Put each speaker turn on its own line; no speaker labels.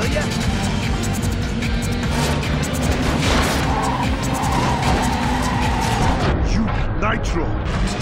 will ya? You,
Nitro!